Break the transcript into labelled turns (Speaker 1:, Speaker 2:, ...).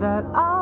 Speaker 1: that I